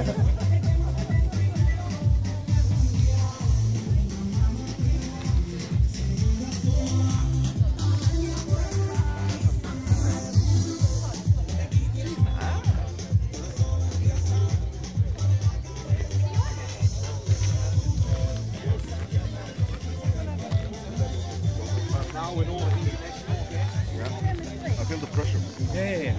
I feel the pressure. yeah. yeah, yeah.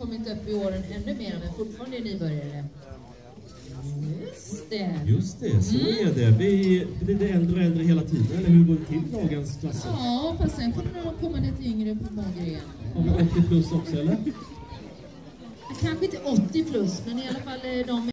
kommit upp i åren ännu mer men fortfarande är nybörjare. Just det. Just det, så mm. är det. Vi blir det äldre och äldre hela tiden, eller hur går det till dagens klasser? Ja, fast sen kommer de komma lite yngre på mager igen. Har vi 80 plus också eller? Kanske inte 80 plus, men i alla fall eh, de